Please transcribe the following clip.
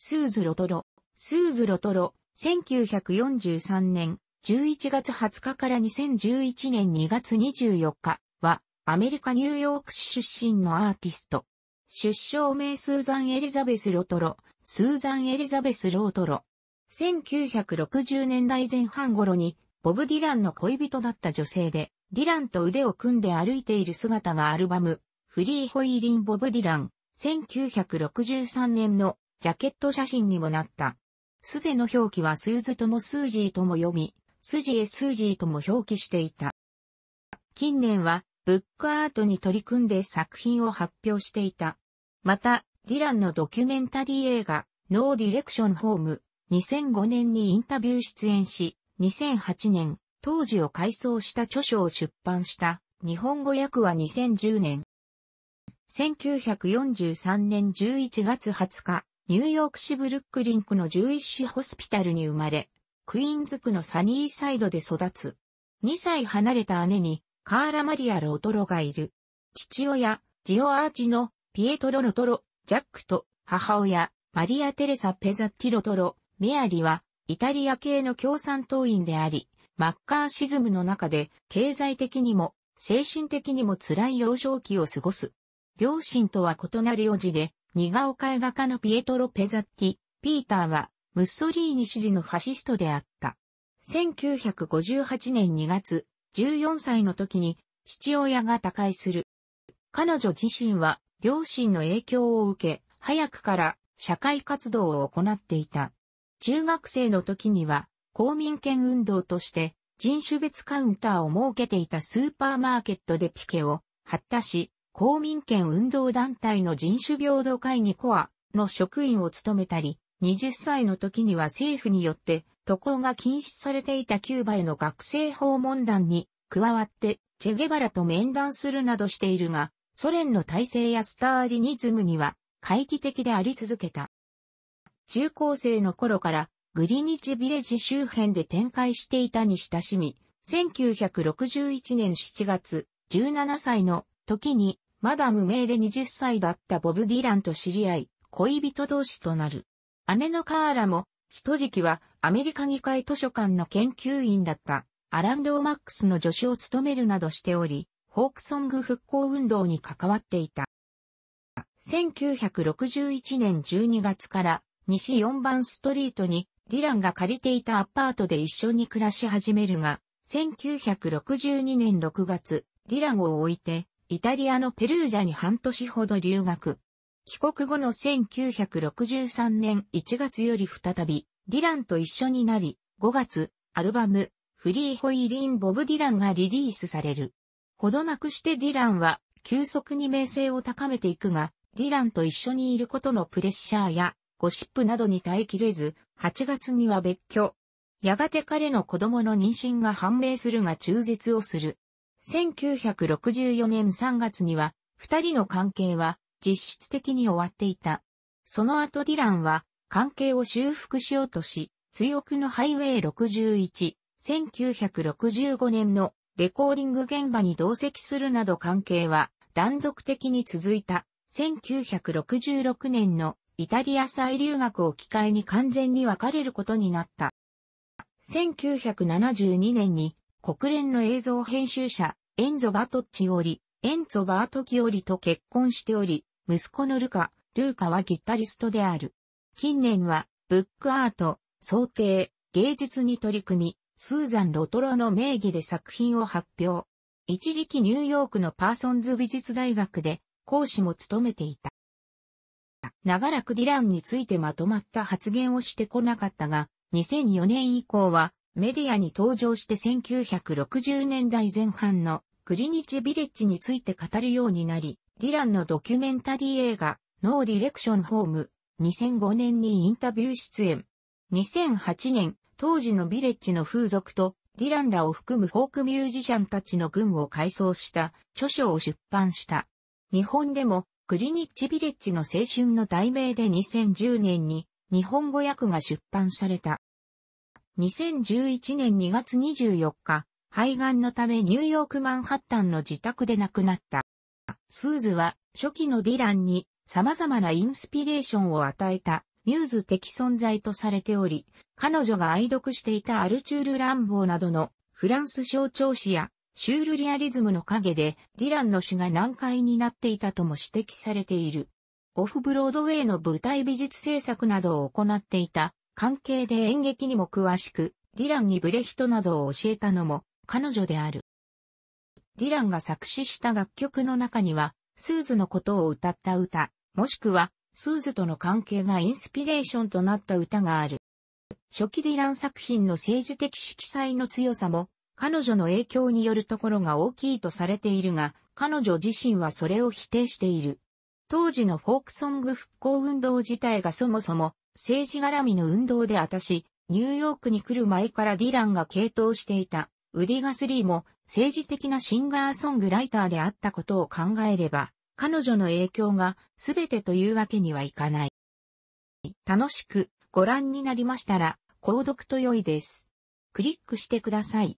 スーズ・ロトロ、スーズ・ロトロ、1943年11月20日から2011年2月24日は、アメリカ・ニューヨーク市出身のアーティスト。出生名スーザン・エリザベス・ロトロ、スーザン・エリザベス・ロートロ。1960年代前半頃に、ボブ・ディランの恋人だった女性で、ディランと腕を組んで歩いている姿がアルバム、フリー・ホイーリン・ボブ・ディラン、1963年のジャケット写真にもなった。スゼの表記はスーズともスージーとも読み、スジエスージーとも表記していた。近年はブックアートに取り組んで作品を発表していた。また、ディランのドキュメンタリー映画、ノーディレクションホーム、2005年にインタビュー出演し、2008年、当時を回想した著書を出版した、日本語訳は2010年。1943年11月20日、ニューヨーク市ブルックリンクの11市ホスピタルに生まれ、クイーンズ区のサニーサイドで育つ。2歳離れた姉にカーラ・マリア・ロトロがいる。父親、ジオアーチのピエトロ・ロトロ、ジャックと母親、マリア・テレサ・ペザッティ・ロトロ、メアリはイタリア系の共産党員であり、マッカーシズムの中で経済的にも精神的にも辛い幼少期を過ごす。両親とは異なる幼児で、似顔絵画家のピエトロ・ペザッティ、ピーターはムッソリーニ支持のファシストであった。1958年2月、14歳の時に父親が他界する。彼女自身は両親の影響を受け、早くから社会活動を行っていた。中学生の時には公民権運動として人種別カウンターを設けていたスーパーマーケットでピケを張ったし、公民権運動団体の人種平等会議コアの職員を務めたり、20歳の時には政府によって渡航が禁止されていたキューバへの学生訪問団に加わってチェゲバラと面談するなどしているが、ソ連の体制やスターリニズムには懐疑的であり続けた。中高生の頃からグリニチビレッジ周辺で展開していたに親しみ、1961年7月、17歳の時にまだ無名で20歳だったボブ・ディランと知り合い、恋人同士となる。姉のカーラも、一時期はアメリカ議会図書館の研究員だったアランドーマックスの助手を務めるなどしており、フォークソング復興運動に関わっていた。1961年12月から西4番ストリートにディランが借りていたアパートで一緒に暮らし始めるが、1962年6月、ディランを置いて、イタリアのペルージャに半年ほど留学。帰国後の1963年1月より再び、ディランと一緒になり、5月、アルバム、フリーホイリン・ボブ・ディランがリリースされる。ほどなくしてディランは、急速に名声を高めていくが、ディランと一緒にいることのプレッシャーや、ゴシップなどに耐えきれず、8月には別居。やがて彼の子供の妊娠が判明するが中絶をする。1964年3月には、二人の関係は実質的に終わっていた。その後ディランは関係を修復しようとし、強くのハイウェイ61、1965年のレコーディング現場に同席するなど関係は断続的に続いた。1966年のイタリア再留学を機会に完全に別れることになった。1972年に国連の映像編集者エンゾ・バトッチよりエンツォ・バートキオリと結婚しており、息子のルカ、ルーカはギタリストである。近年は、ブックアート、想定、芸術に取り組み、スーザン・ロトロの名義で作品を発表。一時期ニューヨークのパーソンズ美術大学で講師も務めていた。長らくディランについてまとまった発言をしてこなかったが、2004年以降はメディアに登場して1960年代前半のグリニッチビレッジについて語るようになり、ディランのドキュメンタリー映画、ノーディレクションホーム、2005年にインタビュー出演。2008年、当時のビレッジの風俗と、ディランらを含むフォークミュージシャンたちの群を改装した著書を出版した。日本でも、グリニッチビレッジの青春の題名で2010年に日本語訳が出版された。2011年2月24日、肺がんのためニューヨークマンハッタンの自宅で亡くなった。スーズは初期のディランに様々なインスピレーションを与えたミューズ的存在とされており、彼女が愛読していたアルチュール・ランボーなどのフランス象徴詩やシュールリアリズムの陰でディランの詩が難解になっていたとも指摘されている。オフブロードウェイの舞台美術制作などを行っていた関係で演劇にも詳しく、ディランにブレヒトなどを教えたのも彼女である。ディランが作詞した楽曲の中には、スーズのことを歌った歌、もしくはスーズとの関係がインスピレーションとなった歌がある。初期ディラン作品の政治的色彩の強さも、彼女の影響によるところが大きいとされているが、彼女自身はそれを否定している。当時のフォークソング復興運動自体がそもそも政治絡みの運動であったし、ニューヨークに来る前からディランが傾倒していたウディガスリーも政治的なシンガーソングライターであったことを考えれば、彼女の影響が全てというわけにはいかない。楽しくご覧になりましたら、購読と良いです。クリックしてください。